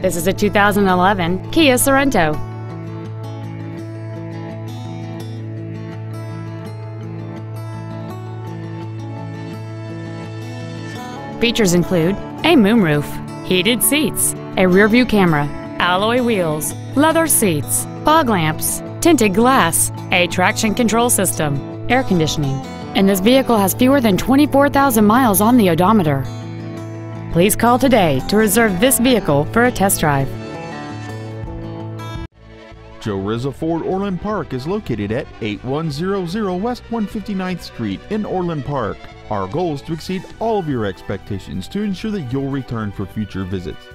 This is a 2011 Kia Sorento. Features include a moonroof, heated seats, a rearview camera, alloy wheels, leather seats, fog lamps, tinted glass, a traction control system, air conditioning, and this vehicle has fewer than 24,000 miles on the odometer. Please call today to reserve this vehicle for a test drive. Joe Rizza Ford Orland Park is located at 8100 West 159th Street in Orland Park. Our goal is to exceed all of your expectations to ensure that you'll return for future visits.